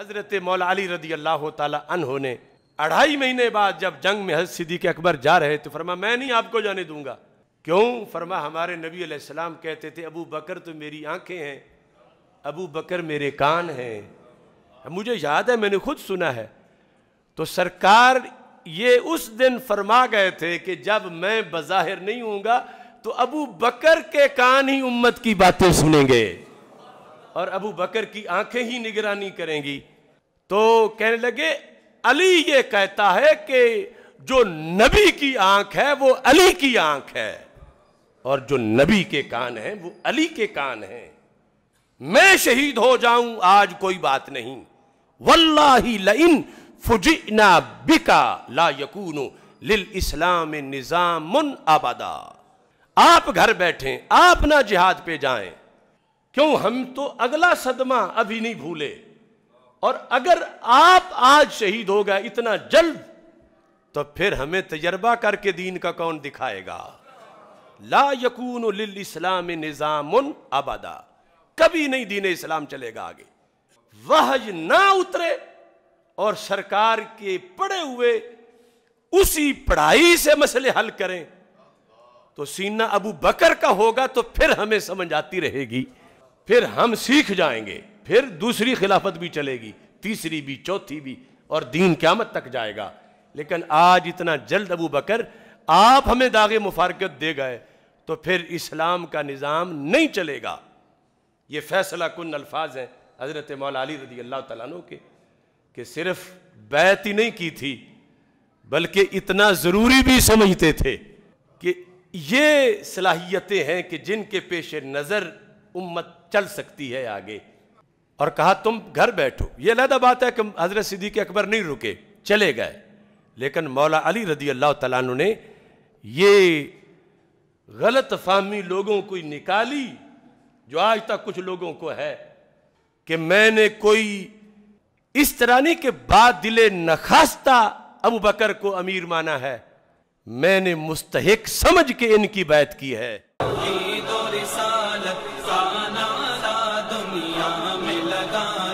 حضرت مولا علی رضی اللہ تعالی عنہ نے اڑھائی مہینے بعد جب جنگ میں حضرت صدیق اکبر جا رہے تو فرما، میں نہیں آپ کو جانے دوں گا۔ کیوں؟ فرما، ہمارے نبی علیہ السلام کہتے تھے، ابو بکر تو میری آنکھیں ہیں، ابو بکر میرے کان ہیں۔ مجھے یاد ہے، میں نے خود سنا ہے۔ تو سرکار یہ اس دن فرما گئے تھے کہ جب میں بظاہر نہیں ہوں گا تو ابو بکر کے کان ہی امت کی باتیں سنیں گے۔ اور ابو بکر کی آنکھیں ہی نگرانی کریں گی۔ تو کہنے لگے، علی یہ کہتا ہے کہ جو نبی کی آنکھ ہے، وہ علی کی آنکھ ہے۔ اور جو نبی کے کان ہیں، وہ علی کے کان ہیں۔ میں شہید ہو جاؤں، آج کوئی بات نہیں۔ واللہ لئن فجئنا بکا لا یکون للاسلام نظام ابدا۔ آپ گھر بیٹھیں، آپ نہ جہاد پہ جائیں۔ کیوں ہم تو اگلا صدمہ ابھی نہیں بھولے؟ اور اگر آپ آج شہید ہو گئے اتنا جلد، تو پھر ہمیں تجربہ کر کے دین کا کون دکھائے گا؟ لا یکون للاسلام نظام ابدا۔ کبھی نہیں دین اسلام چلے گا آگے۔ وحج نہ اترے اور سرکار کے پڑے ہوئے اسی پڑھائی سے مسئلے حل کریں۔ تو سینہ ابو بکر کا ہوگا تو پھر ہمیں سمجھ آتی رہے گی۔ پھر ہم سیکھ جائیں گے، پھر دوسری خلافت بھی چلے گی، تیسری بھی، چوتھی بھی، اور دین قیامت تک جائے گا۔ لیکن آج اتنا جلد ابو بکر، آپ ہمیں داغ مفارکت دے گئے تو پھر اسلام کا نظام نہیں چلے گا۔ یہ فیصلہ کن الفاظ ہیں حضرت مولا علی رضی اللہ تعالیٰ عنہ کے، کہ صرف بیعت ہی نہیں کی تھی، بلکہ اتنا ضروری بھی سمجھتے تھے کہ یہ صلاحیتیں ہیں کہ جن کے پیش نظر امت چل سکتی ہے آگے۔ اور کہا، تم گھر بیٹھو۔ یہ علیحدہ بات ہے کہ حضرت صدیق اکبر نہیں رکے، چلے گئے۔ لیکن مولا علی رضی اللہ تعالیٰ عنہ نے یہ غلط فہمی لوگوں کو نکالی، جو آج تک کچھ لوگوں کو ہے، کہ میں نے کوئی اس طرح نہیں کہ بات دل نخواستہ ابو بکر کو امیر مانا ہے۔ میں نے مستحق سمجھ کے ان کی بیعت کی ہے۔ دنیا میں لگا